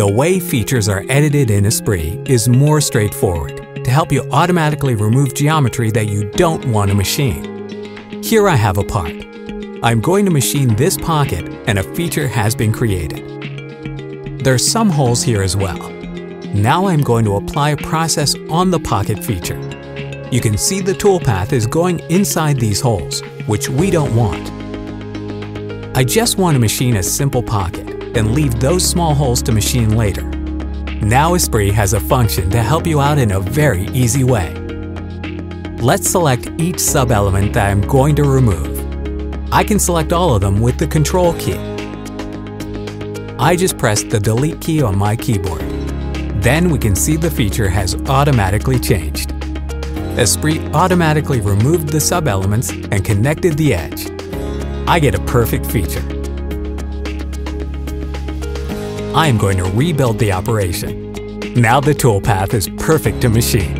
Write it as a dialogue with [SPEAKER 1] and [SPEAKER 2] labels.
[SPEAKER 1] The way features are edited in Esprit is more straightforward to help you automatically remove geometry that you don't want to machine. Here I have a part. I'm going to machine this pocket and a feature has been created. There's some holes here as well. Now I'm going to apply a process on the pocket feature. You can see the toolpath is going inside these holes, which we don't want. I just want to machine a simple pocket, then leave those small holes to machine later. Now Esprit has a function to help you out in a very easy way. Let's select each sub-element that I'm going to remove. I can select all of them with the Control key. I just press the Delete key on my keyboard. Then we can see the feature has automatically changed. Esprit automatically removed the sub-elements and connected the edge. I get a perfect feature. I am going to rebuild the operation. Now the toolpath is perfect to machine.